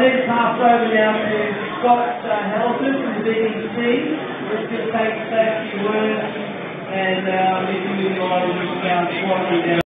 Then pass over now to Scott uh, Hamilton from the BBC. Let's just take, a few words and uh, if you be like to just swap down.